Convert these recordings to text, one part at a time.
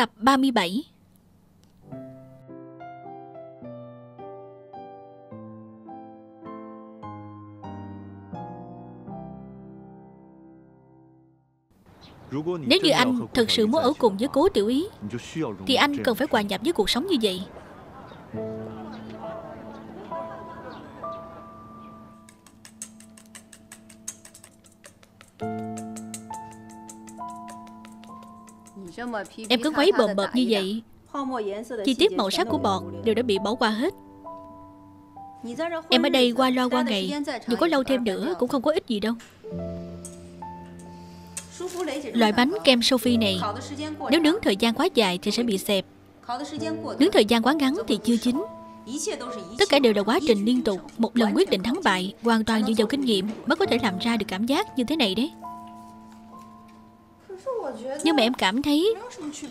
Tập 37 Nếu như anh thực sự muốn ở cùng với cố tiểu ý, Thì anh cần phải hòa nhập với cuộc sống như vậy. Em cứ khuấy bờm bợp như vậy Chi tiết màu sắc của bọt đều đã bị bỏ qua hết. Em ở đây qua lo qua ngày Dù có lâu thêm nữa cũng không có ích gì đâu. Loại bánh kem Sophie này Nếu nướng thời gian quá dài thì sẽ bị xẹp. Nướng thời gian quá ngắn thì chưa chín. Tất cả đều là quá trình liên tục Một lần quyết định thắng bại Hoàn toàn dựa vào kinh nghiệm Mới có thể làm ra được cảm giác như thế này đấy Nhưng mà em cảm thấy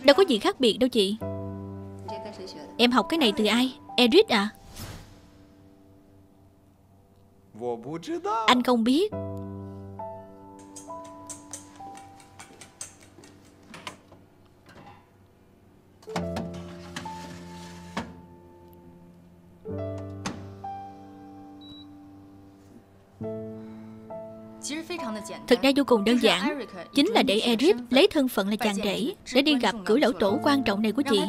Đâu có gì khác biệt đâu chị. Em học cái này từ ai? Eric à? Anh không biết Thực ra vô cùng đơn giản. Chính là để Eric lấy thân phận là chàng rể Để đi gặp cửu lão tổ quan trọng này của chị.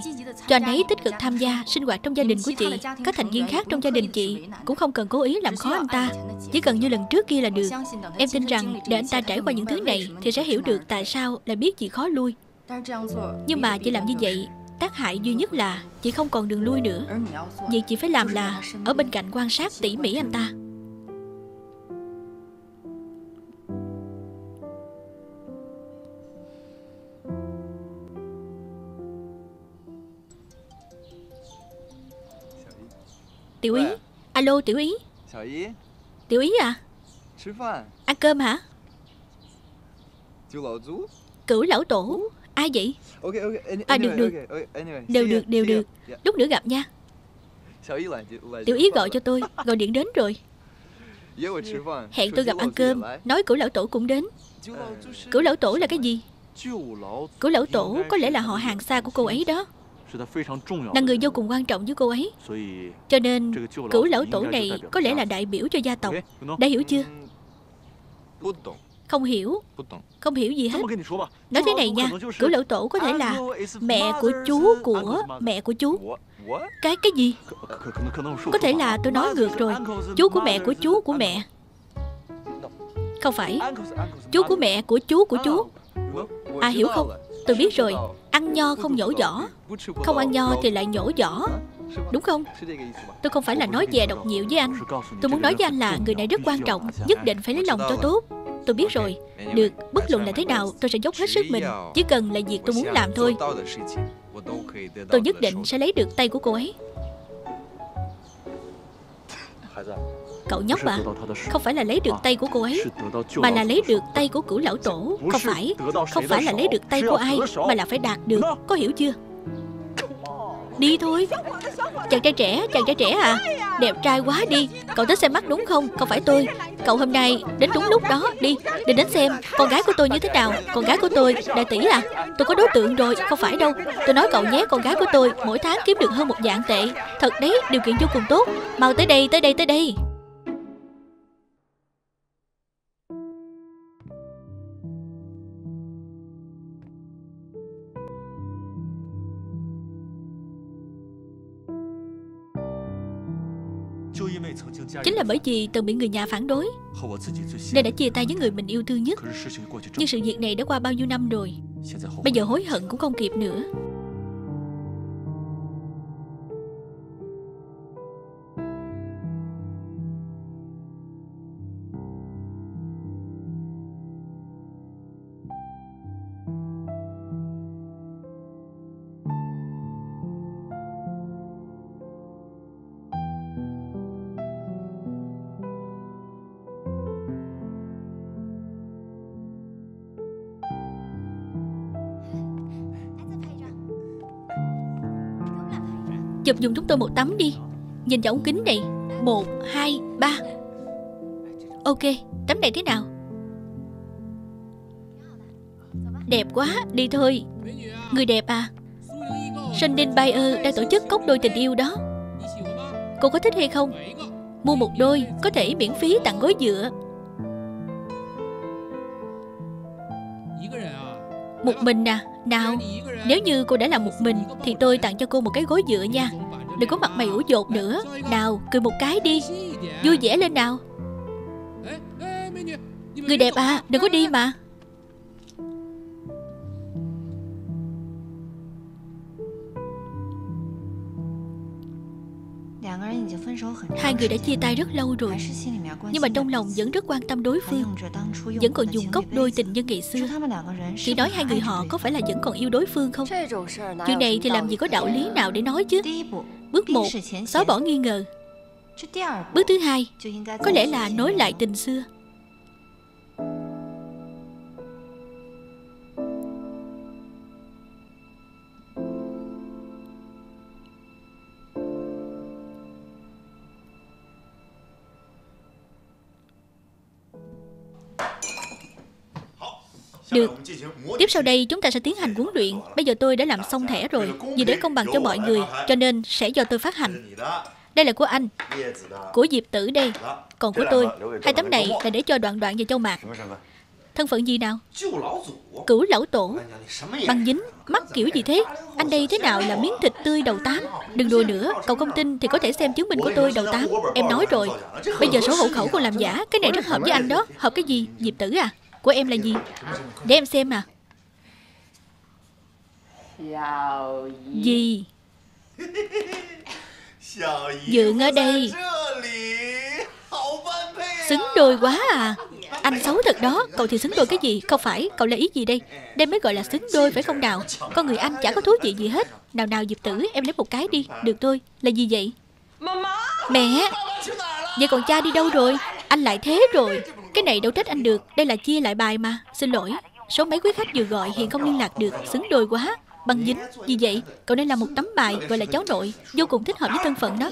Cho anh ấy tích cực tham gia sinh hoạt trong gia đình của chị Các thành viên khác trong gia đình chị Cũng không cần cố ý làm khó anh ta. Chỉ cần như lần trước kia là được. Em tin rằng để anh ta trải qua những thứ này Thì sẽ hiểu được tại sao lại biết chị khó lui. Nhưng mà chị làm như vậy Tác hại duy nhất là chị không còn đường lui nữa. Việc chị phải làm là Ở bên cạnh quan sát tỉ mỉ anh ta Tiểu ý. Alo tiểu ý. Tiểu ý à? Ăn cơm hả? Cửu lão tổ. Ai vậy? À được được. Đều được đều được. Lúc nữa gặp nha. Tiểu ý gọi cho tôi. Gọi điện đến rồi. Hẹn tôi gặp ăn cơm. Nói cửu lão tổ cũng đến. Cửu lão tổ là cái gì? Cửu lão tổ có lẽ là họ hàng xa của cô ấy đó là người vô cùng quan trọng với cô ấy. Cho nên cửu lão tổ này có lẽ là đại biểu cho gia tộc. Đã hiểu chưa？Không hiểu。Không hiểu gì hết。Nói thế này nha Cửu lão tổ có thể là mẹ của chú của mẹ của chú。Cái cái gì？Có thể là tôi nói ngược rồi。Chú của mẹ của chú của mẹ。Không phải。Chú của mẹ của chú của chú À hiểu không Tôi biết rồi Ăn nho không nhổ vỏ. Không ăn nho thì lại nhổ vỏ. Đúng không? Tôi không phải là nói về độc nhiều với anh. Tôi muốn nói với anh là người này rất quan trọng Nhất định phải lấy lòng cho tốt. Tôi biết rồi. Được, bất luận là thế nào tôi sẽ dốc hết sức mình. Chỉ cần là việc tôi muốn làm thôi. Tôi nhất định sẽ lấy được tay của cô ấy. Cậu nhóc à Không phải là lấy được tay của cô ấy, Mà là lấy được tay của cửu lão tổ. Không phải. Không phải là lấy được tay của ai, Mà là phải đạt được. Có hiểu chưa? Đi thôi. Chàng trai trẻ, Chàng trai trẻ à. Đẹp trai quá đi. Cậu tới xem mắt đúng không? Không phải tôi. Cậu hôm nay đến đúng lúc đó. Đi Đi đến xem Con gái của tôi như thế nào. Con gái của tôi, Đại tỷ à. Tôi có đối tượng rồi, Không phải đâu. Tôi nói cậu nhé, Con gái của tôi Mỗi tháng kiếm được hơn một dạng tệ. Thật đấy, Điều kiện vô cùng tốt. Mau tới đây Tới đây Tới đây. Chính là bởi vì từng bị người nhà phản đối. Nên đã chia tay với người mình yêu thương nhất. Nhưng sự việc này đã qua bao nhiêu năm rồi? Bây giờ hối hận cũng không kịp nữa Chụp dùng chúng tôi một tấm đi. Nhìn vào ống kính này. Một, hai, ba. Ok, tấm này thế nào? Đẹp quá, đi thôi. Người đẹp à? Sunday Bayer đang tổ chức cốc đôi tình yêu đó. Cô có thích hay không? Mua một đôi Có thể miễn phí tặng gối dựa. Một mình à? Nào, Nếu như cô đã làm một mình, Thì tôi tặng cho cô một cái gối dựa nha. Đừng có mặt mày ủ dột nữa. Nào, cười một cái đi. Vui vẻ lên nào. Người đẹp à Đừng có đi mà. Hai người đã chia tay rất lâu rồi Nhưng mà trong lòng vẫn rất quan tâm đối phương Vẫn còn dùng cốc đôi tình như ngày xưa。Chỉ nói hai người họ có phải là vẫn còn yêu đối phương không？Chuyện này thì làm gì có đạo lý nào để nói chứ？Bước một Xóa bỏ nghi ngờ。Bước thứ hai Có lẽ là nối lại tình xưa Được. Tiếp sau đây, chúng ta sẽ tiến hành huấn luyện. Bây giờ tôi đã làm xong thẻ rồi, Vì để công bằng cho mọi người, Cho nên sẽ do tôi phát hành. Đây là của anh, Của Diệp Tử đây, Còn của tôi. Hai tấm này là để cho đoạn đoạn và châu mạc. Thân phận gì nào? Cửu lão tổ. Băng dính, Mắt kiểu gì thế? Anh đây thế nào là miếng thịt tươi đầu tám? Đừng đùa nữa, Cậu không tin thì có thể xem chứng minh của tôi đầu tám. Em nói rồi. Bây giờ số hộ khẩu còn làm giả, Cái này rất hợp với anh đó. Hợp cái gì, Diệp Tử à? Của em là gì? Để em xem à Gì? Dượng ở đây. Xứng đôi quá à. Anh xấu thật đó. Cậu thì xứng đôi cái gì? Không phải Cậu là ý gì đây? Đây mới gọi là xứng đôi phải không nào? Con người anh chả có thú vị gì hết. Nào nào Diệp Tử Em lấy một cái đi. Được thôi. Là gì vậy? Mẹ! Vậy còn cha đi đâu rồi? Anh lại thế rồi cái này đâu trách anh được Đây là chia lại bài mà Xin lỗi Số mấy quý khách vừa gọi hiện không liên lạc được Xứng đôi quá Băng dính Vì vậy Cậu nên làm một tấm bài gọi là cháu nội Vô cùng thích hợp với thân phận đó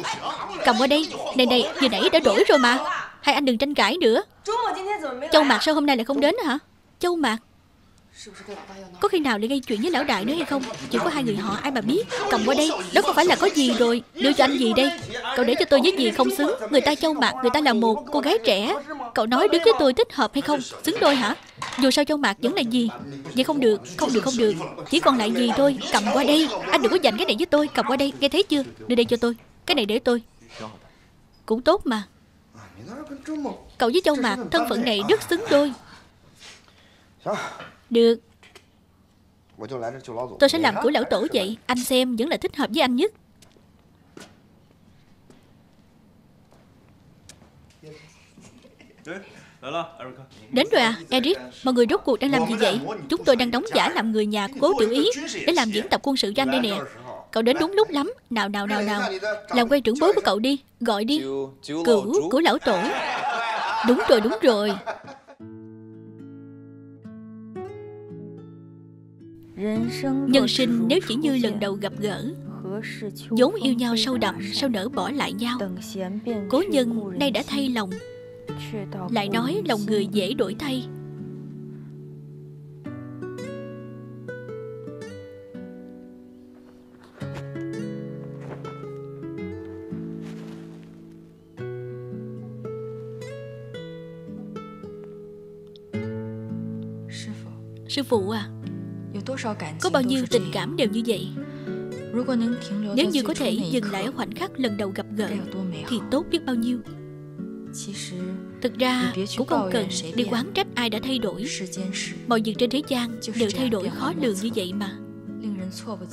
Cầm qua đây Này này Vừa nãy đã đổi rồi mà Hai anh đừng tranh cãi nữa Châu Mạc sao hôm nay lại không đến hả Châu Mạc có khi nào lại gây chuyện với lão đại nữa hay không? Chỉ có hai người họ, ai mà biết? Cầm qua đây, Đó không phải là có gì rồi. Đưa cho anh gì đây? Cậu để cho tôi với gì không xứng. Người ta châu mạc Người ta là một cô gái trẻ. Cậu nói đứng với tôi thích hợp hay không? Xứng đôi hả? Dù sao châu mạc vẫn là gì? Vậy không được Không được không được. Chỉ còn lại gì thôi. Cầm qua đây. Anh đừng có dành cái này với tôi. Cầm qua đây. Nghe thấy chưa? Đưa đây cho tôi. Cái này để tôi. Cũng tốt mà. Cậu với châu mạc Thân phận này rất xứng đôi được. Tôi sẽ làm của lão tổ vậy. Anh xem vẫn là thích hợp với anh nhất. Đến rồi à, Eric. Mọi người rốt cuộc đang làm gì vậy? Chúng tôi đang đóng giả làm người nhà của cố tiểu ý Để làm diễn tập quân sự cho anh đây nè. Cậu đến đúng lúc lắm. Nào nào nào nào. Làm quay trưởng bối của cậu đi. Gọi đi. Cửu của lão tổ. Đúng rồi đúng rồi Nhân sinh nếu chỉ như lần đầu gặp gỡ vốn yêu nhau sâu đậm sao nỡ bỏ lại nhau. Cố nhân nay đã thay lòng. Lại nói lòng người dễ đổi thay. Sư phụ à có bao nhiêu tình cảm đều như vậy? Nếu như có thể dừng lại ở khoảnh khắc lần đầu gặp gỡ Thì tốt biết bao nhiêu? Thực ra cũng không cần đi quán trách ai đã thay đổi. Mọi việc trên thế gian đều thay đổi khó lường như vậy mà.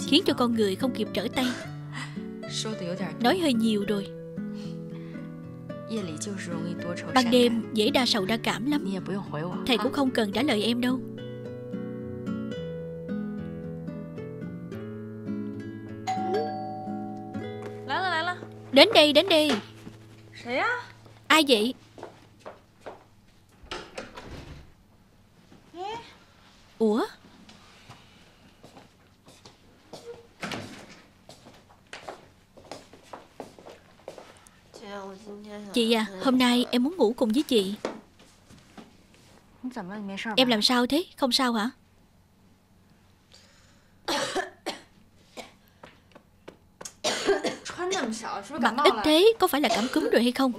Khiến cho con người không kịp trở tay. Nói hơi nhiều rồi. Ban đêm dễ đa sầu đa cảm lắm. Thầy cũng không cần trả lời em đâu Đến đây, đến đây Ai vậy? Ủa? Chị à, hôm nay em muốn ngủ cùng với chị. Em làm sao thế, không sao hả Mặt ít thế có phải là cảm cúm rồi hay không?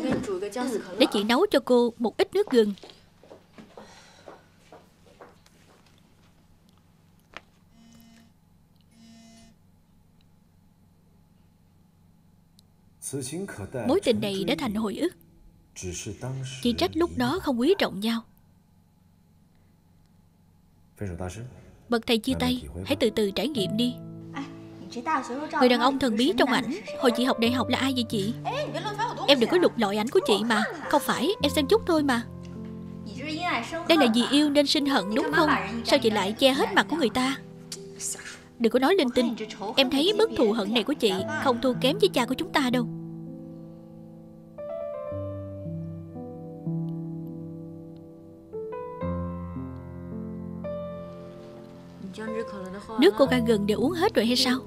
Để chị nấu cho cô một ít nước gừng. Mối tình này đã thành hồi ức. Chỉ trách lúc đó không quý trọng nhau. Bậc thầy chia tay Hãy từ từ trải nghiệm đi Người đàn ông thần bí trong ảnh. Hồi chị học đại học là ai vậy chị? Em đừng có lục lọi ảnh của chị mà. Không phải em xem chút thôi mà. Đây là vì yêu nên sinh hận đúng không? Sao chị lại che hết mặt của người ta? Đừng có nói linh tinh Em thấy bức thù hận này của chị Không thua kém với cha của chúng ta đâu. Nước coca gừng đều uống hết rồi hay sao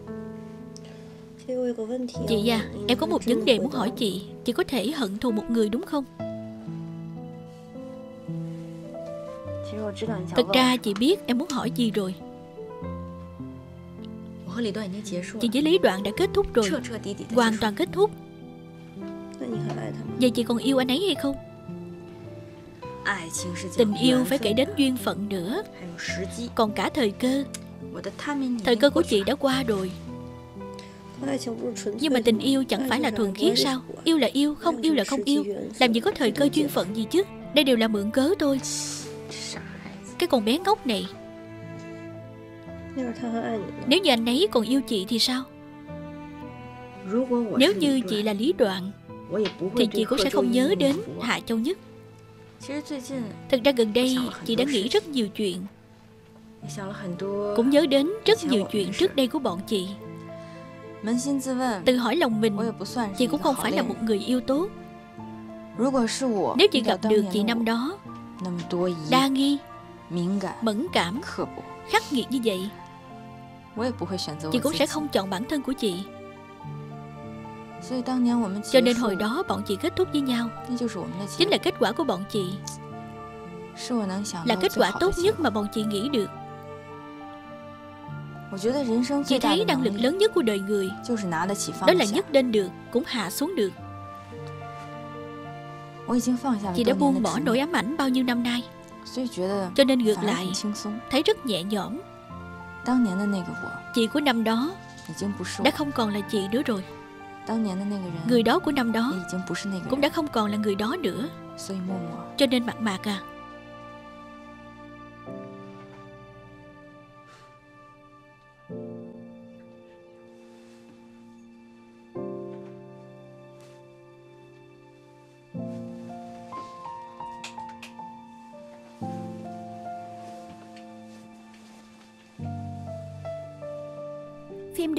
Chị à Em có một vấn đề muốn hỏi chị. Chị có thể hận thù một người đúng không? Thật ra chị biết em muốn hỏi gì rồi. Chị với Lý Đoạn đã kết thúc rồi. Hoàn toàn kết thúc. Vậy chị còn yêu anh ấy hay không? Tình yêu phải kể đến duyên phận nữa. Còn cả thời cơ. Thời cơ của chị đã qua rồi Nhưng mà tình yêu chẳng phải là thuần khiết sao? Yêu là yêu, không yêu là không yêu. Làm gì có thời cơ duyên phận gì chứ? Đây đều là mượn cớ thôi. Cái con bé ngốc này. Nếu như anh ấy còn yêu chị thì sao? Nếu như chị là lý đoạn Thì chị cũng sẽ không nhớ đến Hạ Châu Nhất. Thật ra gần đây chị đã nghĩ rất nhiều chuyện. Cũng nhớ đến rất nhiều chuyện trước đây của bọn chị Tự hỏi lòng mình Chị cũng không phải là một người yêu tốt. Nếu chị gặp được chị năm đó Đa nghi Mẫn cảm Khắc nghiệt như vậy Chị cũng sẽ không chọn bản thân của chị。cho nên hồi đó bọn chị kết thúc với nhau Chính là kết quả của bọn chị。Là kết quả tốt nhất mà bọn chị nghĩ được Chị thấy năng lực lớn nhất của đời người Đó là nhấc lên được Cũng hạ xuống được. Chị đã buông bỏ nỗi ám ảnh bao nhiêu năm nay? Cho nên ngược lại Thấy rất nhẹ nhõm. Chị của năm đó Đã không còn là chị nữa rồi. Người đó của năm đó Cũng đã không còn là người đó nữa. Cho nên mặt mạc à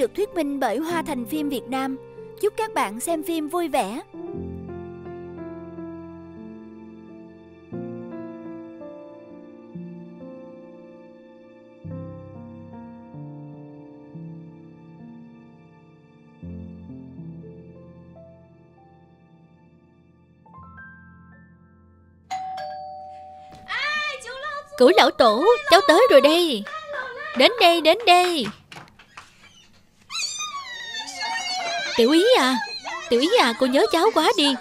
được thuyết minh bởi Hoa Thành Phim Việt Nam. Chúc các bạn xem phim vui vẻ. Cửu lão tổ, cháu tới rồi đây. Đến đây, đến đây. Tiểu ý à Tiểu ý à cô nhớ cháu quá đi.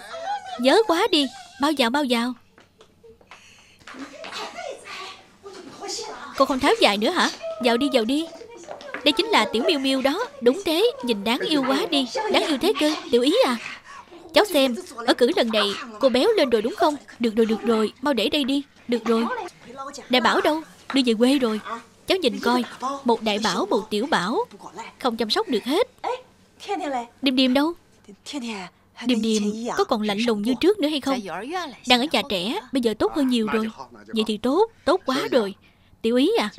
Nhớ quá đi, Bao vào bao vào Cô không tháo dài nữa hả? Vào đi vào đi. Đây chính là tiểu miêu miêu đó. Đúng thế, Nhìn đáng yêu quá đi. Đáng yêu thế cơ, Tiểu ý à. Cháu xem, Ở cử lần này, Cô béo lên rồi đúng không? Được rồi được rồi, Mau để đây đi. Được rồi. Đại bảo đâu? Đưa về quê rồi. Cháu nhìn coi. Một đại bảo, một tiểu bảo. Không chăm sóc được hết. Điềm điềm đâu? Điềm điềm. có còn lạnh lùng như trước nữa hay không? Đang ở nhà trẻ Bây giờ tốt hơn nhiều rồi. Vậy thì tốt Tốt quá rồi. Tiểu ý à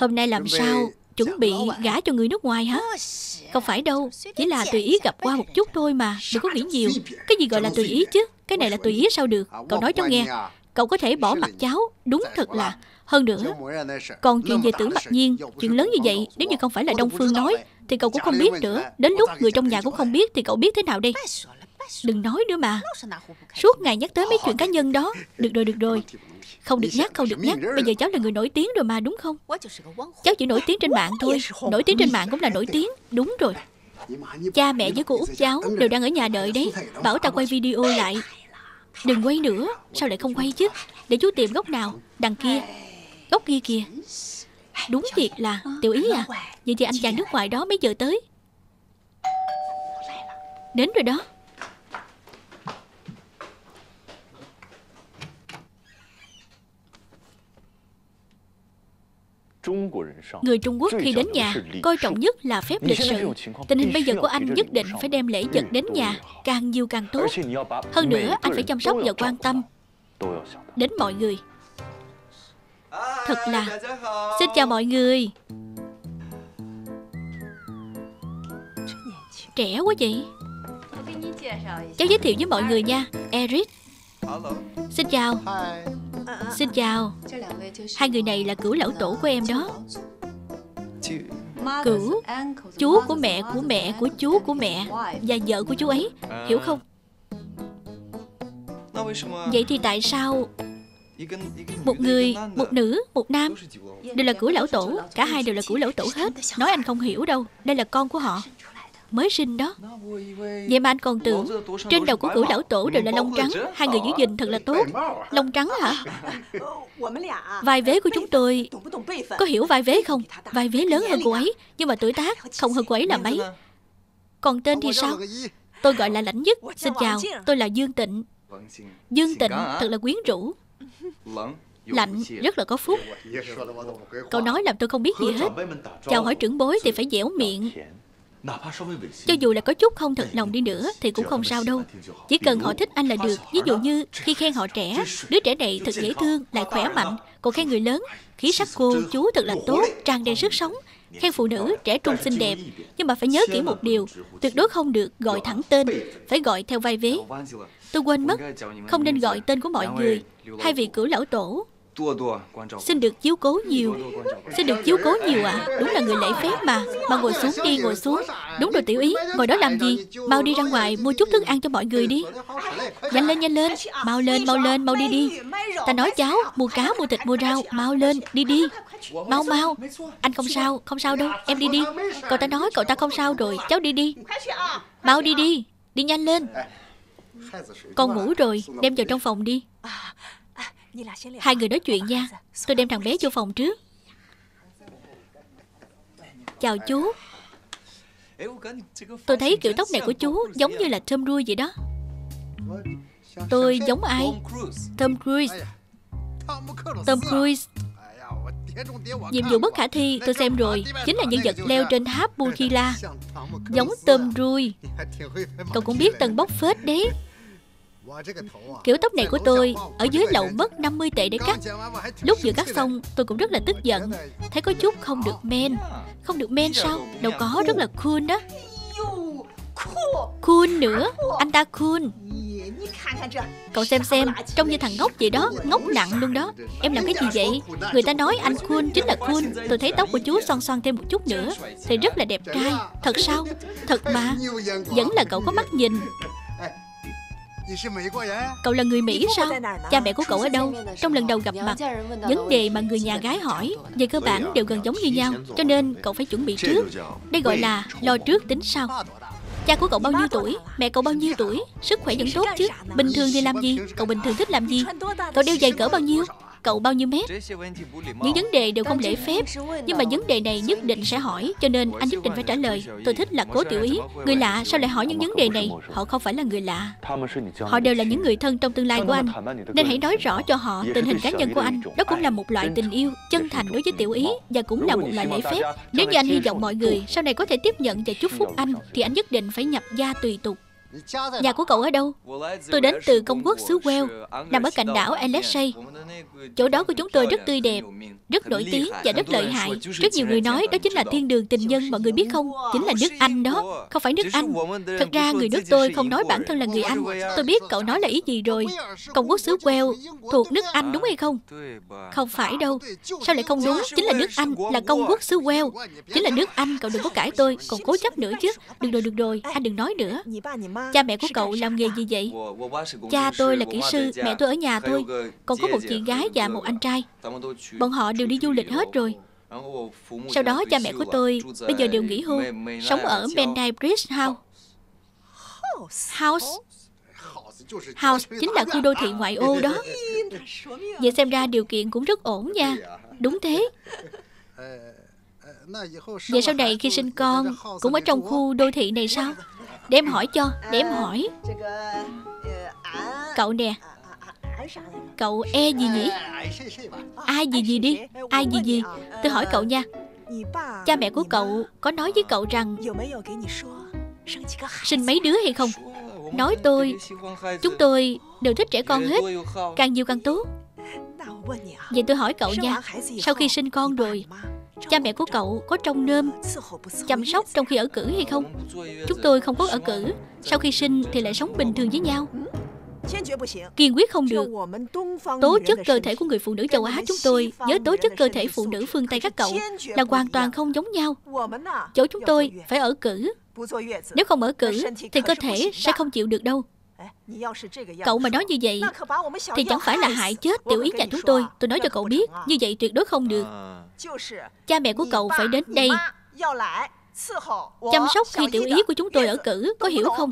Hôm nay làm sao Chuẩn bị gả cho người nước ngoài hả? Không phải đâu Chỉ là tùy ý gặp qua một chút thôi mà Đừng có nghĩ nhiều. Cái gì gọi là tùy ý chứ? Cái này là tùy ý sao được? Cậu nói cho nghe. Cậu có thể bỏ mặt cháu. Đúng thật là hơn nữa Còn chuyện về tử mặc nhiên, Chuyện lớn như vậy, Nếu như không phải là Đông Phương nói, thì cậu cũng không biết nữa. Đến lúc người trong nhà cũng không biết, Thì cậu biết thế nào đây? Đừng nói nữa mà. Suốt ngày nhắc tới mấy chuyện cá nhân đó. Được rồi được rồi. Không được nhắc, không được nhắc. Bây giờ cháu là người nổi tiếng rồi mà, đúng không? Cháu chỉ nổi tiếng trên mạng thôi. Nổi tiếng trên mạng cũng là nổi tiếng. Đúng rồi. Cha mẹ với cô út cháu đều đang ở nhà đợi đấy. Bảo ta quay video lại. Đừng quay nữa. Sao lại không quay chứ? Để chú tìm góc nào? Đằng kia. Góc kia kìa Đúng thiệt là Tiểu ý à Vậy thì anh chàng nước ngoài đó mấy giờ tới Đến rồi đó Người Trung Quốc khi đến nhà coi trọng nhất là phép lịch sự. Tình hình bây giờ của anh nhất định phải đem lễ vật đến nhà, càng nhiều càng tốt. Hơn nữa, anh phải chăm sóc và quan tâm đến mọi người. Thật là Xin chào mọi người. Trẻ quá vậy. Cháu giới thiệu với mọi người nha Eric. Xin chào. Xin chào. Hai người này là cửu lão tổ của em đó. Cửu Chú của mẹ của mẹ của chú của mẹ Và vợ của chú ấy Hiểu không? Vậy thì tại sao một người, một nữ, một nam. Đều là cửu lão tổ Cả hai đều là cửu lão tổ hết. Nói anh không hiểu đâu Đây là con của họ. Mới sinh đó. Vậy mà anh còn tưởng Trên đầu của cửu lão tổ đều là lông trắng. Hai người giữ gìn thật là tốt. Lông trắng hả? Vai vế của chúng tôi Có hiểu vai vế không? Vai vế lớn hơn cô ấy Nhưng mà tuổi tác không hơn cô ấy là mấy. Còn tên thì sao? Tôi gọi là lãnh nhất. Xin chào Tôi là Dương Tịnh. Dương Tịnh thật là quyến rũ. Lạnh rất là có phúc. Cậu nói làm tôi không biết gì hết. Chào hỏi trưởng bối thì phải dẻo miệng. cho dù là có chút không thật lòng đi nữa Thì cũng không sao đâu. Chỉ cần họ thích anh là được. Ví dụ như khi khen họ trẻ Đứa trẻ này thật dễ thương Lại khỏe mạnh. Còn khen người lớn Khí sắc cô chú thật là tốt Tràn đầy sức sống. Khen phụ nữ trẻ trung xinh đẹp Nhưng mà phải nhớ kỹ một điều Tuyệt đối không được gọi thẳng tên Phải gọi theo vai vế Tôi quên mất. Không nên gọi tên của mọi người Hai vị cửu lão tổ. Xin được chiếu cố nhiều. Xin được chiếu cố nhiều ạ. À. Đúng là người lễ phép mà. Mà ngồi xuống đi ngồi xuống. Đúng rồi tiểu ý. Ngồi đó làm gì? Mau đi ra ngoài mua chút thức ăn cho mọi người đi. Nhanh lên nhanh lên. Mau lên mau lên mau đi đi. Ta nói cháu Mua cá mua thịt mua rau. Mau lên đi đi. Mau mau. Anh không sao Không sao đâu. Em đi đi. Cậu ta nói cậu ta không sao rồi. Cháu đi đi. Mau đi đi. Đi nhanh lên Con ngủ rồi Đem vào trong phòng đi. Hai người nói chuyện nha. Tôi đem thằng bé vô phòng trước. Chào chú. Tôi thấy kiểu tóc này của chú Giống như là Tom Cruise vậy đó. Tôi giống ai? Tom Cruise. Tom Cruise. Nhiệm vụ bất khả thi tôi xem rồi Chính là nhân vật leo trên tháp Burkila Giống Tom Cruise. Cậu cũng biết tầng bốc phết đấy Kiểu tóc này của tôi Ở dưới lậu mất 50 tệ để cắt. Lúc vừa cắt xong tôi cũng rất là tức giận. Thấy có chút không được men. Không được men sao? Đâu có rất là cool đó. Cool nữa. Anh ta cool. Cậu xem xem Trông như thằng ngốc vậy đó. Ngốc nặng luôn đó. Em làm cái gì vậy? Người ta nói anh cool chính là cool. Tôi thấy tóc của chú xoăn xoăn thêm một chút nữa. Thì rất là đẹp trai. Thật sao? Thật mà. Vẫn là cậu có mắt nhìn Cậu là người Mỹ sao? Cha mẹ của cậu ở đâu? Trong lần đầu gặp mặt Vấn đề mà người nhà gái hỏi Về cơ bản đều gần giống như nhau Cho nên cậu phải chuẩn bị trước. Đây gọi là lo trước tính sau. Cha của cậu bao nhiêu tuổi? Mẹ cậu bao nhiêu tuổi? Sức khỏe vẫn tốt chứ? Bình thường thì làm gì? Cậu bình thường thích làm gì? Cậu đeo giày cỡ bao nhiêu cậu bao nhiêu mét? Những vấn đề đều không lễ phép, Nhưng mà vấn đề này nhất định sẽ hỏi, Cho nên anh nhất định phải trả lời. Tôi thích là cố tiểu ý. Người lạ, sao lại hỏi những vấn đề này? Họ không phải là người lạ. Họ đều là những người thân trong tương lai của anh. Nên hãy nói rõ cho họ tình hình cá nhân của anh. Đó cũng là một loại tình yêu Chân thành đối với tiểu ý Và cũng là một loại lễ phép. Nếu như anh hy vọng mọi người Sau này có thể tiếp nhận và chúc phúc anh, Thì anh nhất định phải nhập gia tùy tục. Nhà của cậu ở đâu? Tôi đến từ công quốc xứ Wales, nằm ở cạnh đảo Alexei. Chỗ đó của chúng tôi rất tươi đẹp, rất nổi tiếng và rất lợi hại. Rất nhiều người nói đó chính là thiên đường tình nhân, mọi người biết không? Chính là nước Anh đó, không phải nước Anh. Thật ra người nước tôi không nói bản thân là người Anh. Tôi biết cậu nói là ý gì rồi. Công quốc xứ Wales thuộc nước Anh đúng hay không? Không phải đâu. Sao lại không đúng? Chính là nước Anh, là công quốc xứ Wales. Chính là nước Anh, cậu đừng có cãi tôi, còn cố chấp nữa chứ. Được rồi, được rồi, anh đừng nói nữa. Cha mẹ của cậu làm nghề gì vậy? Cha tôi là kỹ sư, mẹ tôi ở nhà thôi Còn có một chị gái và một anh trai. Bọn họ đều đi du lịch hết rồi. Sau đó cha mẹ của tôi bây giờ đều nghỉ hưu Sống ở Mendai Bridge House. House? House chính là khu đô thị ngoại ô đó. Vậy xem ra điều kiện cũng rất ổn nha. Đúng thế. Vậy sau này khi sinh con Cũng ở trong khu đô thị này sao? Để em hỏi cho Để em hỏi. Cậu nè. Cậu e gì nhỉ? Ai gì gì đi? Ai gì gì? Tôi hỏi cậu nha. Cha mẹ của cậu có nói với cậu rằng Sinh mấy đứa hay không? Nói tôi Chúng tôi đều thích trẻ con hết. Càng nhiều càng tốt. Vậy tôi hỏi cậu nha. Sau khi sinh con rồi Cha mẹ của cậu có trông nơm, Chăm sóc trong khi ở cử hay không? Chúng tôi không có ở cử. Sau khi sinh thì lại sống bình thường với nhau. Kiên quyết không được. Tố chất cơ thể của người phụ nữ châu Á chúng tôi Với tố chất cơ thể phụ nữ phương Tây các cậu Là hoàn toàn không giống nhau. Chỗ chúng tôi phải ở cử. Nếu không ở cử Thì cơ thể sẽ không chịu được đâu. Cậu mà nói như vậy Thì chẳng phải là hại chết tiểu ý nhà chúng tôi Tôi nói cho cậu biết Như vậy tuyệt đối không được Cha mẹ của cậu phải đến đây Chăm sóc khi tiểu ý của chúng tôi ở cử Có hiểu không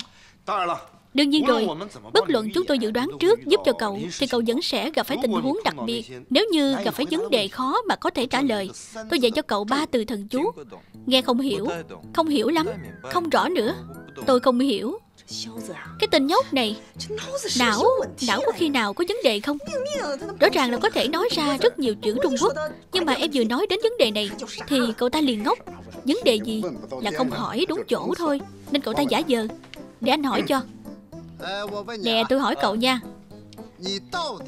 Đương nhiên rồi, bất luận chúng tôi dự đoán trước giúp cho cậu thì cậu vẫn sẽ gặp phải tình huống đặc biệt. Nếu như gặp phải vấn đề khó mà có thể trả lời, tôi dạy cho cậu ba từ thần chú. Nghe không hiểu, không hiểu lắm, không rõ nữa. Tôi không hiểu. Cái tên nhóc này. Não, não có khi nào có vấn đề không? Rõ ràng là có thể nói ra rất nhiều chữ Trung Quốc. Nhưng mà em vừa nói đến vấn đề này Thì cậu ta liền ngốc. Vấn đề gì? Là không hỏi đúng chỗ thôi. Nên cậu ta giả vờ. Để anh hỏi cho. Nè tôi hỏi cậu nha.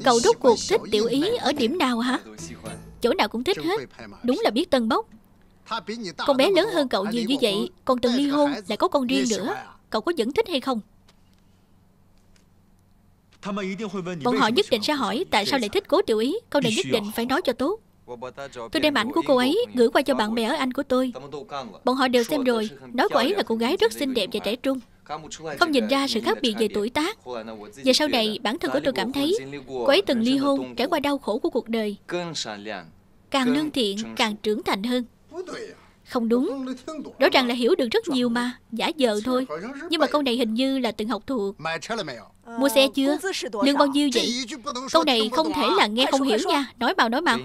Cậu rốt cuộc thích tiểu ý ở điểm nào hả? Chỗ nào cũng thích hết. Đúng là biết tân bốc. Con bé lớn hơn cậu nhiều như vậy Còn từng ly hôn lại có con riêng nữa Cậu có vẫn thích hay không? Bọn họ nhất định sẽ hỏi Tại sao lại thích cố tiểu ý. Câu này nhất định phải nói cho tốt. Tôi đem ảnh của cô ấy gửi qua cho bạn bè ở Anh của tôi. Bọn họ đều xem rồi. Nói cô ấy là cô gái rất xinh đẹp và trẻ trung. Không nhìn ra sự khác biệt về tuổi tác. Và sau này bản thân của tôi cảm thấy Cô ấy từng ly hôn Trải qua đau khổ của cuộc đời. Càng lương thiện càng trưởng thành hơn Không đúng. Rõ ràng là hiểu được rất nhiều mà. Giả vờ thôi. Nhưng mà câu này hình như là từng học thuộc. Mua xe chưa? Lương bao nhiêu vậy? Câu này không thể là nghe không hiểu nha. Nói bao nói mau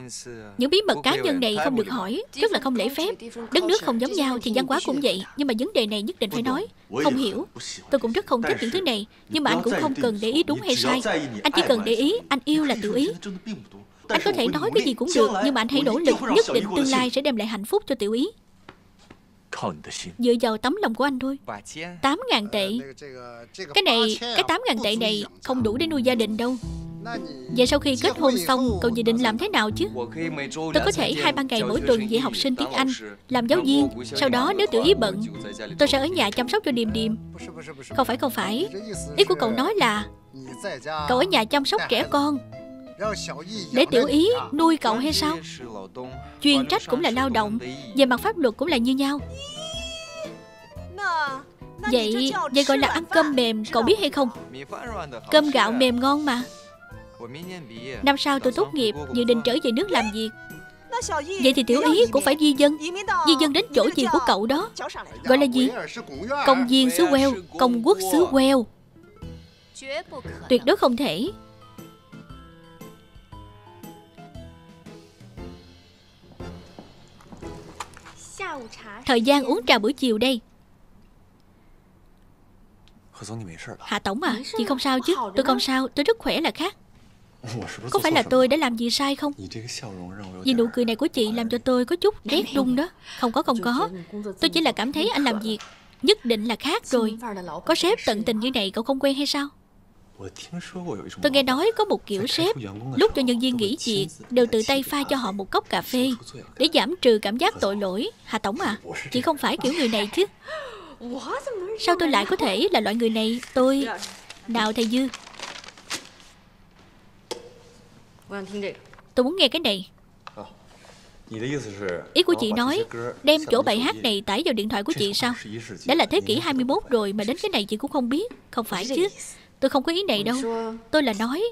Những bí mật cá nhân này không được hỏi. Rất là không lễ phép. Đất nước không giống nhau thì văn hóa cũng vậy. Nhưng mà vấn đề này nhất định phải nói. Không hiểu. Tôi cũng rất không thích những thứ này. Nhưng mà anh cũng không cần để ý đúng hay sai. Anh chỉ cần để ý Anh yêu là tự ý. Anh có thể nói cái gì cũng được Nhưng mà anh hãy nỗ lực Nhất định tương lai sẽ đem lại hạnh phúc cho tiểu ý Dựa vào tấm lòng của anh thôi Tám ngàn tệ Cái này, cái tám ngàn tệ này Không đủ để nuôi gia đình đâu Vậy sau khi kết hôn xong Cậu dự định làm thế nào chứ Tôi có thể hai ba ngày mỗi tuần dạy học sinh tiếng Anh Làm giáo viên Sau đó nếu tự ý bận Tôi sẽ ở nhà chăm sóc cho Điềm Điềm Không phải không phải Ý của cậu nói là Cậu ở nhà chăm sóc trẻ con để tiểu ý nuôi cậu hay sao? Chuyên trách cũng là lao động Về mặt pháp luật cũng là như nhau. Vậy Vậy gọi là ăn cơm mềm Cậu biết hay không? Cơm gạo mềm ngon mà. Năm sau tôi tốt nghiệp Dự định trở về nước làm việc. Vậy thì tiểu ý cũng phải di dân. Di dân đến chỗ gì của cậu đó. Gọi là gì? Công viên xứ Wales Công quốc xứ Wales Tuyệt đối không thể Thời gian uống trà buổi chiều đây. Hạ Tổng à Chị không sao chứ? Tôi không sao Tôi rất khỏe là khác. Có phải là tôi đã làm gì sai không? Vì nụ cười này của chị làm cho tôi có chút rét run đó. Không có không có. Tôi chỉ là cảm thấy anh làm việc Nhất định là khác rồi. Có sếp tận tình như này cậu không quen hay sao Tôi nghe nói có một kiểu sếp Lúc cho nhân viên nghỉ việc Đều tự tay pha cho họ một cốc cà phê Để giảm trừ cảm giác tội lỗi. Hà Tổng à Chị không phải kiểu người này chứ. Sao tôi lại có thể là loại người này? Tôi Nào thầy Dư? Tôi muốn nghe cái này. Ý của chị nói Đem chỗ bài hát này tải vào điện thoại của chị sao? Đã là thế kỷ 21 rồi Mà đến cái này chị cũng không biết. Không phải chứ Tôi không có ý này đâu. Tôi là nói.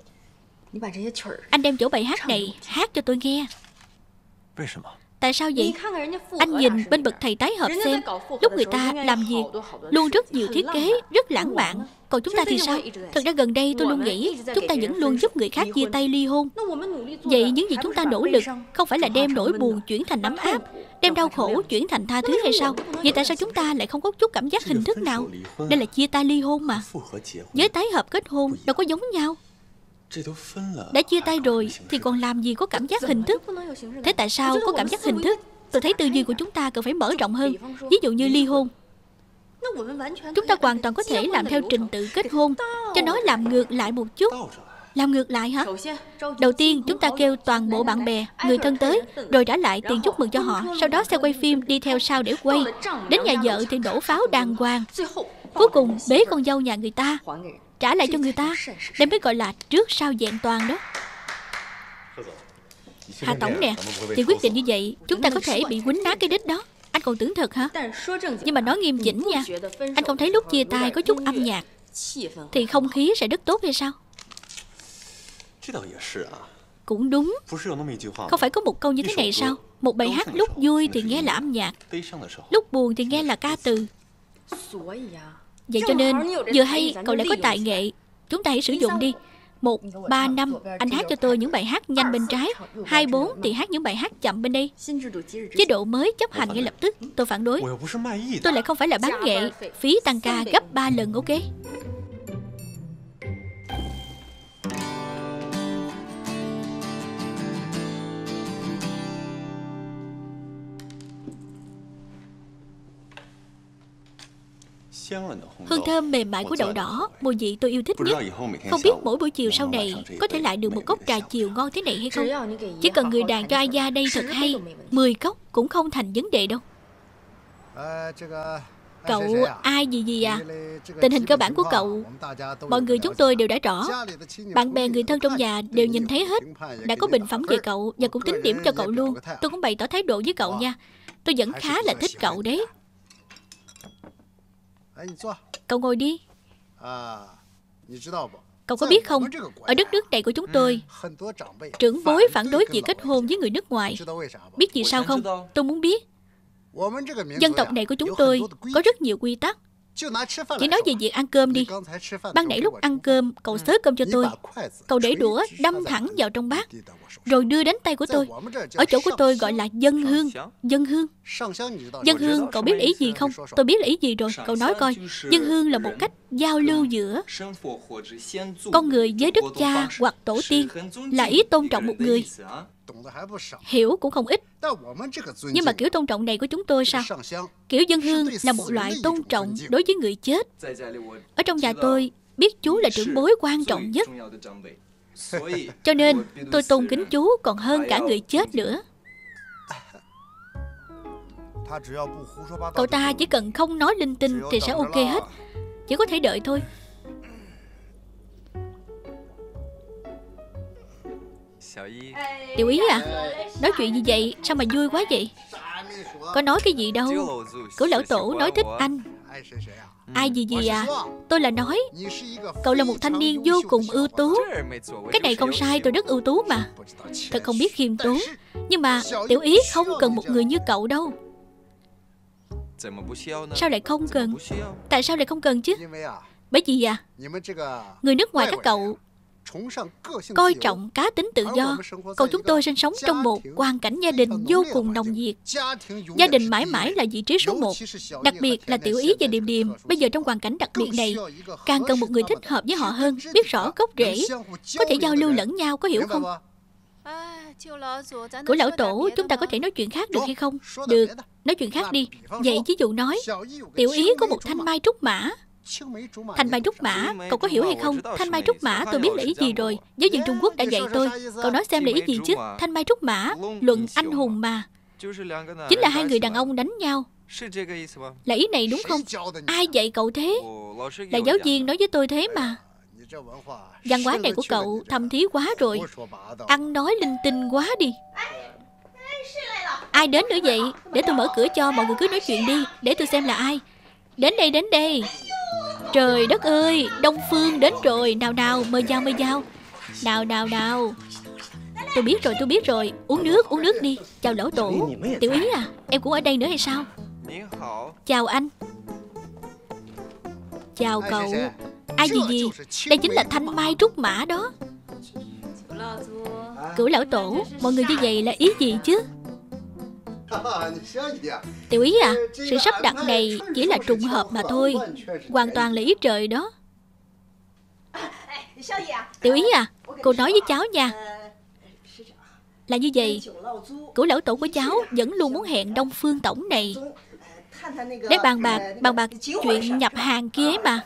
Anh đem chỗ bài hát này Hát cho tôi nghe. Tại sao vậy? Anh nhìn bên bậc thầy tái hợp xem. Lúc người ta làm việc Luôn rất nhiều thiết kế, rất lãng mạn còn chúng ta thì sao? Thật ra gần đây tôi luôn nghĩ Chúng ta vẫn luôn giúp người khác chia tay ly hôn. Vậy những gì chúng ta nỗ lực Không phải là đem nỗi buồn chuyển thành nắm áp, Đem đau khổ chuyển thành tha thứ hay sao? Vậy tại sao chúng ta lại không có chút cảm giác hình thức nào Đây là chia tay ly hôn mà? Với tái hợp kết hôn đâu có giống nhau. Đã chia tay rồi Thì còn làm gì có cảm giác hình thức? Thế tại sao có cảm giác hình thức? Tôi thấy tư duy của chúng ta cần phải mở rộng hơn. Ví dụ như ly hôn. Chúng ta hoàn toàn có thể làm theo trình tự kết hôn, Cho nó làm ngược lại một chút. Làm ngược lại hả? Đầu tiên, chúng ta kêu toàn bộ bạn bè, Người thân tới, Rồi trả lại tiền chúc mừng cho họ, Sau đó xe quay phim đi theo sau để quay. Đến nhà vợ thì đổ pháo đàng hoàng. Cuối cùng, bế con dâu nhà người ta, trả lại cho người ta Đây mới gọi là trước sau vẹn toàn đó. Hà Tổng nè, Thì quyết định như vậy, Chúng ta có thể bị quýnh nát cái đích đó. Anh còn tưởng thật hả? Nhưng mà nói nghiêm chỉnh nha. Anh không thấy lúc chia tay có chút âm nhạc. Thì không khí sẽ rất tốt hay sao? Cũng đúng. Không phải có một câu như thế này sao? Một bài hát lúc vui thì nghe là âm nhạc. Lúc buồn thì nghe là ca từ. Vậy cho nên Vừa hay cậu lại có tài nghệ. Chúng ta hãy sử dụng đi một, ba, năm. Anh hát cho tôi những bài hát nhanh bên trái. Hai, bốn thì hát những bài hát chậm bên đây. Chế độ mới chấp hành ngay lập tức. Tôi phản đối. Tôi lại không phải là bán nghệ. Phí tăng ca gấp 3 lần ok? Hương thơm mềm mại của đậu đỏ Mùi vị tôi yêu thích nhất. Không biết mỗi buổi chiều sau này Có thể lại được một cốc trà chiều ngon thế này hay không? Chỉ cần người đàn cho Aya đây thật hay 10 cốc cũng không thành vấn đề đâu. Cậu ai gì gì à? Tình hình cơ bản của cậu Mọi người chúng tôi đều đã rõ. Bạn bè người thân trong nhà đều nhìn thấy hết. Đã có bình phẩm về cậu Và cũng tính điểm cho cậu luôn. Tôi cũng bày tỏ thái độ với cậu nha. Tôi vẫn khá là thích cậu đấy Cậu ngồi đi. Cậu có biết không? Ở đất nước này của chúng tôi Trưởng bối phản đối việc kết hôn với người nước ngoài. Biết vì sao không? Tôi muốn biết. Dân tộc này của chúng tôi Có rất nhiều quy tắc chỉ nói về việc ăn cơm đi. Ban nãy lúc ăn cơm Cậu xới cơm cho tôi. Cậu để đũa đâm thẳng vào trong bát Rồi đưa đến tay của tôi Ở chỗ của tôi gọi là dân hương Dân hương Dân hương cậu biết ý gì không Tôi biết là ý gì rồi Cậu nói coi Dân hương là một cách giao lưu giữa Con người với đức cha hoặc tổ tiên Là ý tôn trọng một người. Hiểu cũng không ít. Nhưng mà kiểu tôn trọng này của chúng tôi sao? Kiểu dân hương là một loại tôn trọng đối với người chết. Ở trong nhà tôi biết chú là trưởng bối quan trọng nhất. Cho nên tôi tôn kính chú còn hơn cả người chết nữa. Cậu ta chỉ cần không nói linh tinh thì sẽ ok hết chỉ có thể đợi thôi. Tiểu ý à Nói chuyện gì vậy? Sao mà vui quá vậy? Có nói cái gì đâu. Cửu lão tổ nói thích anh. Ai gì gì à? Tôi là nói. Cậu là một thanh niên vô cùng ưu tú. Cái này không sai, tôi rất ưu tú mà. Thật không biết khiêm tốn. Nhưng mà, tiểu ý, không cần một người như cậu đâu. Sao lại không cần? Tại sao lại không cần chứ? Bởi vì à Người nước ngoài các cậu coi trọng cá tính tự do. còn chúng tôi sinh sống trong một hoàn cảnh gia đình vô cùng nồng nhiệt. Gia đình mãi mãi là vị trí số một đặc biệt là tiểu ý và điềm điềm bây giờ trong hoàn cảnh đặc biệt này càng cần một người thích hợp với họ hơn biết rõ gốc rễ có thể giao lưu lẫn nhau có hiểu không của lão tổ chúng ta có thể nói chuyện khác được hay không? Được nói chuyện khác đi. vậy ví dụ nói tiểu ý có một thanh mai trúc mã. Thanh mai trúc mã, cậu có hiểu hay không? Thanh mai trúc mã tôi biết là ý gì rồi. Giáo dân Trung Quốc đã dạy tôi Cậu nói xem là ý gì chứ Thanh mai trúc mã, luận anh hùng mà. Chính là hai người đàn ông đánh nhau. Là ý này đúng không? Ai dạy cậu thế? Là giáo viên nói với tôi thế mà Văn hóa này của cậu thâm thí quá rồi. Ăn nói linh tinh quá đi. Ai đến nữa vậy? Để tôi mở cửa cho mọi người cứ nói chuyện đi, Để tôi xem là ai. Đến đây đến đây. Trời đất ơi, Đông Phương đến rồi. Nào nào, mời vào mời vào. Nào nào nào. Tôi biết rồi, tôi biết rồi. Uống nước uống nước đi. Chào lỗ tổ. Tiểu ý à Em cũng ở đây nữa hay sao? Chào anh. Chào cậu. Ai gì gì? Đây chính là thanh mai trúc mã đó. Cửu lão tổ, Mọi người như vậy là ý gì chứ? Tiểu ý à Sự sắp đặt này chỉ là trùng hợp mà thôi. Hoàn toàn là ý trời đó. Tiểu ý à Cô nói với cháu nha. Là như vậy, Cửu lão tổ của cháu Vẫn luôn muốn hẹn Đông Phương Tổng này. Để bàn bạc Bàn bạc chuyện nhập hàng kia mà.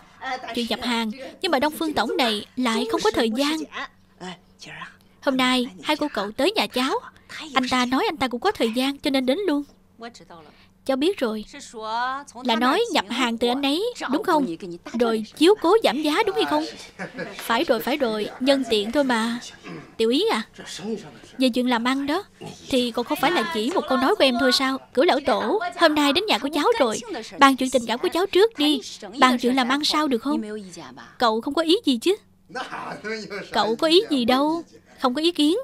Chuyện nhập hàng Nhưng mà Đông Phương Tổng này Lại không có thời gian. Hôm nay hai cô cậu tới nhà cháu. Anh ta nói anh ta cũng có thời gian Cho nên đến luôn Cháu biết rồi. Là nói nhập hàng từ anh ấy, Đúng không? Rồi chiếu cố giảm giá đúng hay không? Phải rồi phải rồi. Nhân tiện thôi mà. Tiểu ý à Về chuyện làm ăn đó, Thì còn không phải là chỉ một câu nói của em thôi sao? Cửu lão tổ, Hôm nay đến nhà của cháu rồi. Bàn chuyện tình cảm của cháu trước đi. Bàn chuyện làm ăn sau được không? Cậu không có ý gì chứ? Cậu có ý gì đâu? Không có ý kiến.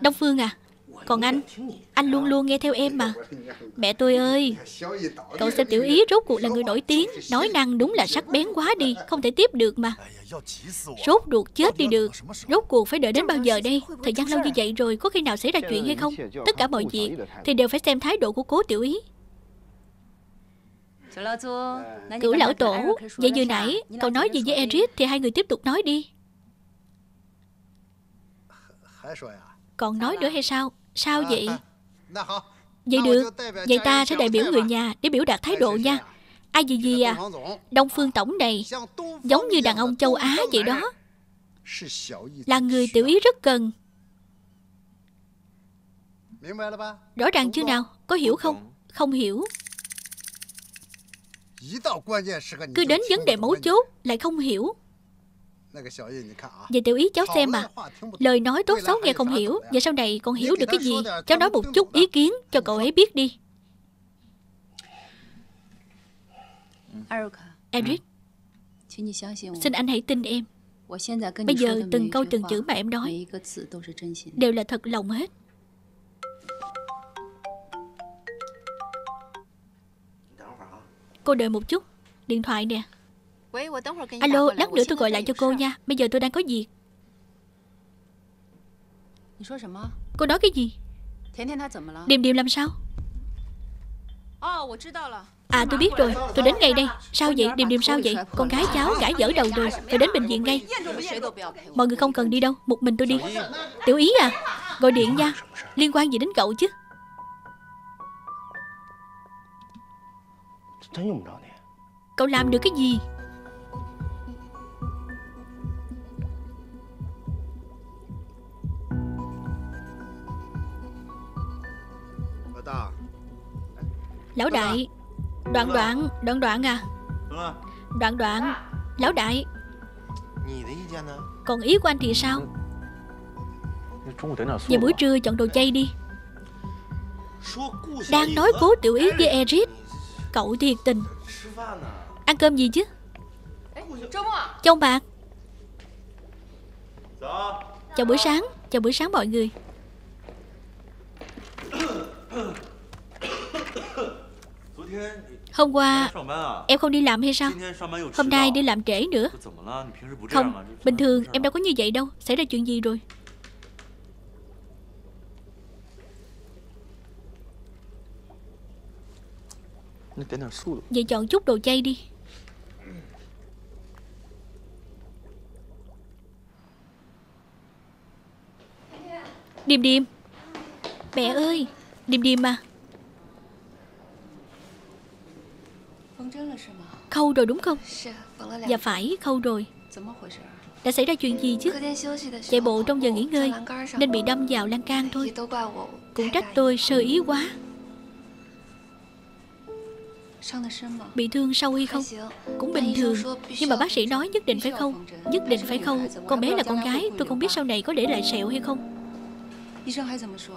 Đông Phương à còn anh Anh luôn luôn nghe theo em mà. Mẹ tôi ơi, Cậu xem tiểu ý rốt cuộc là người nổi tiếng. Nói năng đúng là sắc bén quá đi, Không thể tiếp được mà. Rốt ruột chết đi được. Rốt cuộc phải đợi đến bao giờ đây? Thời gian lâu như vậy rồi, Có khi nào xảy ra chuyện hay không? Tất cả mọi việc Thì đều phải xem thái độ của cố tiểu ý. Cửu lão tổ, Vậy vừa nãy Cậu nói gì với Eric Thì hai người tiếp tục nói đi. Còn nói nữa hay sao? Sao vậy? Vậy được. Vậy ta sẽ đại biểu người nhà Để biểu đạt thái độ nha. Ai gì gì à? Đông Phương Tổng này Giống như đàn ông châu Á vậy đó. Là người tiểu ý rất cần. Rõ ràng chưa nào? Có hiểu không? Không hiểu. Cứ đến vấn đề mấu chốt Lại không hiểu Vậy tiểu ý cháu xem mà Lời nói tốt xấu nghe không hiểu Và sau này còn hiểu được cái gì Cháu nói một chút ý kiến cho cậu ấy biết đi. Eric Xin anh hãy tin em. Bây giờ từng câu từng chữ mà em nói Đều là thật lòng hết. Cô đợi một chút. Điện thoại nè Alo, lát nữa tôi gọi lại cho cô nha. Bây giờ tôi đang có việc. Cô nói cái gì? Điềm điềm làm sao? À tôi biết rồi. Tôi đến ngay đây. Sao vậy? Điềm điềm sao vậy? Con gái cháu gãi dở đầu rồi. Phải đến bệnh viện ngay. Mọi người không cần đi đâu. Một mình tôi đi. Tiểu ý à Gọi điện nha. Liên quan gì đến cậu chứ? Cậu làm được cái gì Lão đại Đoạn đoạn Đoạn đoạn à. Đoạn đoạn Lão đại. Còn ý của anh thì sao? Về buổi trưa chọn đồ chay đi. Đang nói cố tiểu ý với Eric Cậu thiệt tình. Ăn cơm gì chứ? Châu bạc. Chào buổi sáng Chào buổi sáng mọi người Hôm qua em không đi làm hay sao? Hôm nay đi làm trễ nữa. Không Bình thường em đâu có như vậy đâu. Xảy ra chuyện gì rồi? Vậy chọn chút đồ chay đi. Điềm điềm. Mẹ ơi Điềm điềm à Khâu rồi đúng không? Dạ phải khâu rồi. Đã xảy ra chuyện gì chứ? Chạy bộ trong giờ nghỉ ngơi Nên bị đâm vào lan can thôi. Cũng trách tôi sơ ý quá. Bị thương sâu hay không Cũng bình thường. Nhưng mà bác sĩ nói nhất định phải khâu Nhất định phải khâu Con bé là con gái? Tôi không biết sau này có để lại sẹo hay không.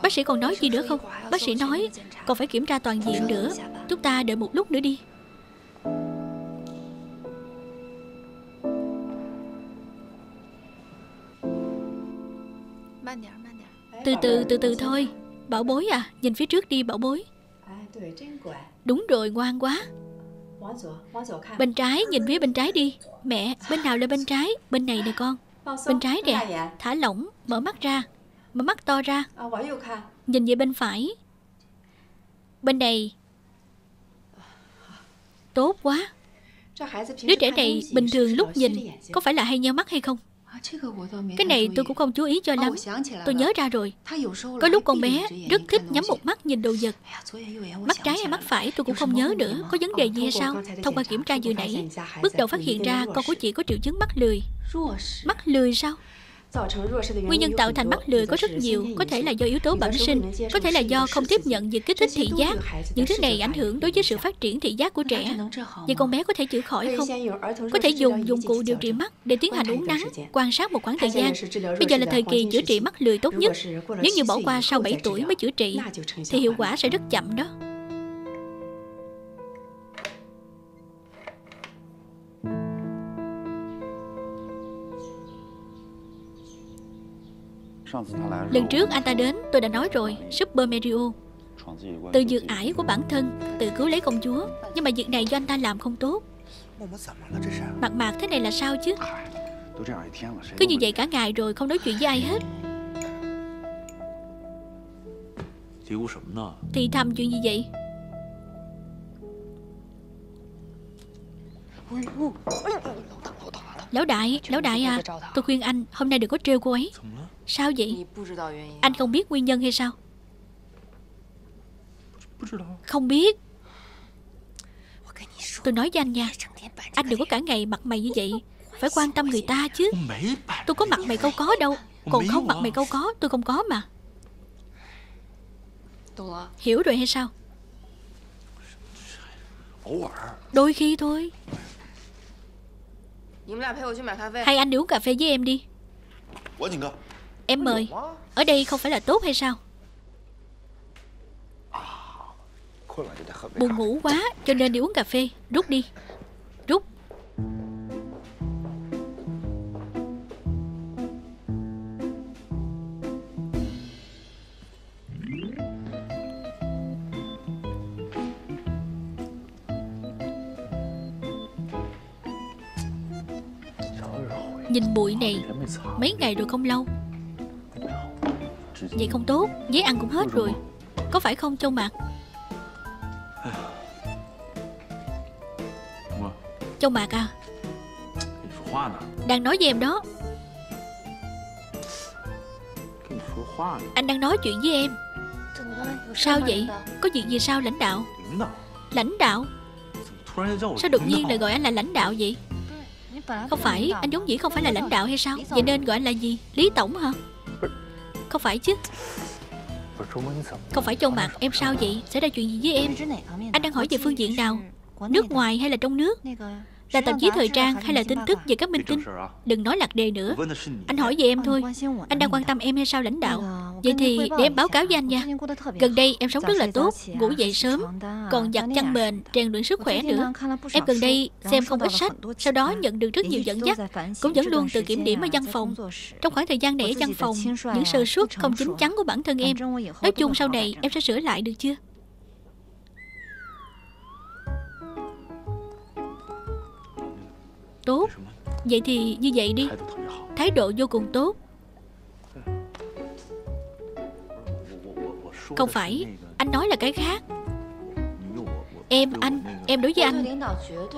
Bác sĩ còn nói gì nữa không? Bác sĩ nói Còn phải kiểm tra toàn diện nữa. Chúng ta đợi một lúc nữa đi Từ từ từ từ thôi. Bảo bối à Nhìn phía trước đi bảo bối. Đúng rồi ngoan quá. Bên trái nhìn phía bên trái đi. Mẹ bên nào là bên trái? Bên này nè con. Bên trái nè. Thả lỏng Mở mắt ra. Mở mắt to ra. Nhìn về bên phải. Bên này. Tốt quá. Đứa trẻ này bình thường lúc nhìn Có phải là hay nheo mắt hay không cái này tôi cũng không chú ý cho lắm. Tôi nhớ ra rồi. Có lúc con bé rất thích nhắm một mắt nhìn đồ vật. Mắt trái hay mắt phải tôi cũng không nhớ nữa. Có vấn đề gì hay sao? Thông qua kiểm tra vừa nãy Bước đầu phát hiện ra con của chị có triệu chứng mắt lười. Mắt lười sao Nguyên nhân tạo thành mắt lười có rất nhiều, có thể là do yếu tố bẩm sinh, có thể là do không tiếp nhận những kích thích thị giác. Những thứ này ảnh hưởng đối với sự phát triển thị giác của trẻ. Vậy con bé có thể chữa khỏi không? Có thể dùng dụng cụ điều trị mắt để tiến hành uống nắng, quan sát một khoảng thời gian. Bây giờ là thời kỳ chữa trị mắt lười tốt nhất. Nếu như bỏ qua sau 7 tuổi mới chữa trị, thì hiệu quả sẽ rất chậm đó. Lần trước anh ta đến tôi đã nói rồi Super Mario Từ dược ải của bản thân Tự cứu lấy công chúa Nhưng mà việc này do anh ta làm không tốt Mặt mạc thế này là sao chứ Cứ như vậy cả ngày rồi Không nói chuyện với ai hết Thì thầm chuyện gì vậy Lão đại, lão đại à Tôi khuyên anh hôm nay đừng có trêu cô ấy. Sao vậy? Anh không biết nguyên nhân hay sao? Không biết. Tôi nói với anh nha Anh đừng có cả ngày mặt mày như vậy. Phải quan tâm người ta chứ. Tôi có mặt mày câu có đâu. Còn không mặt mày câu có tôi không có mà. Hiểu rồi hay sao? Đôi khi thôi. Hai anh đi uống cà phê với em đi. Em mời. Ở đây không phải là tốt hay sao? Buồn ngủ quá cho nên đi uống cà phê. Rút đi. Rút Nhìn bụi này, Mấy ngày rồi không lâu. Vậy không tốt, Giấy ăn cũng hết rồi. Có phải không, Châu Mạc? Châu Mạc à? Đang nói với em đó. Anh đang nói chuyện với em. Sao vậy? Có chuyện gì sao, lãnh đạo? Lãnh đạo? Sao đột nhiên lại gọi anh là lãnh đạo vậy? Không phải, anh giống dĩ không phải là lãnh đạo hay sao? Vậy nên gọi anh là gì? Lý Tổng hả? Không phải chứ. Không phải Châu Mạc, Em sao vậy? Xảy ra chuyện gì với em? Anh đang hỏi về phương diện nào? Nước ngoài hay là trong nước? Là tạp chí thời trang hay là tin tức về các minh tinh? Đừng nói lạc đề nữa. Anh hỏi về em thôi. Anh đang quan tâm em hay sao lãnh đạo? Vậy thì để em báo cáo với anh nha. Gần đây em sống rất là tốt, Ngủ dậy sớm, Còn giặt chăn mền, Rèn luyện sức khỏe nữa. Em gần đây xem không ít sách, Sau đó nhận được rất nhiều dẫn dắt, Cũng vẫn luôn từ kiểm điểm ở văn phòng. Trong khoảng thời gian này ở văn phòng, Những sơ suất không chính chắn của bản thân em. Nói chung sau này em sẽ sửa lại được chưa? Tốt. Vậy thì như vậy đi. Thái độ vô cùng tốt. Không phải Anh nói là cái khác. Em, anh, em đối với anh.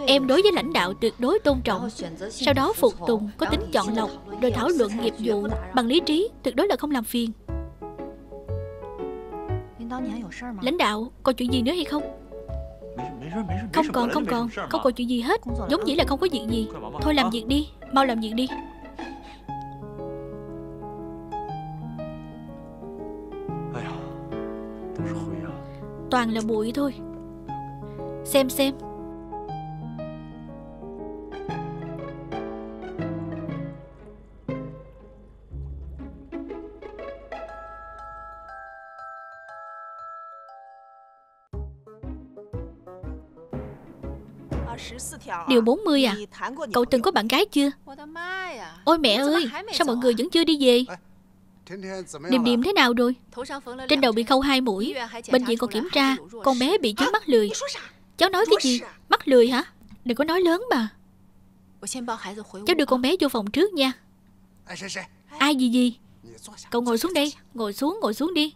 Em đối với lãnh đạo tuyệt đối tôn trọng. Sau đó phục tùng, có tính chọn lọc Rồi thảo luận nghiệp vụ Bằng lý trí, tuyệt đối là không làm phiền. Lãnh đạo, có chuyện gì nữa hay không? Không còn không còn. Không còn chuyện gì hết. Giống dĩ là không có chuyện gì. Thôi làm việc đi. Mau làm việc đi. Toàn là bụi thôi. Xem xem Điều 40 à? Cậu từng có bạn gái chưa? Ôi mẹ ơi Sao mọi người vẫn chưa đi về? Điềm điềm thế nào rồi? Trên đầu bị khâu hai mũi Bệnh viện còn kiểm tra. Con bé bị chứng mắt lười. Cháu nói cái gì? Mắt lười hả? Đừng có nói lớn mà. Cháu đưa con bé vô phòng trước nha. Ai gì gì? Cậu ngồi xuống đây. Ngồi xuống ngồi xuống đi